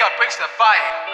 Maker brings the fire.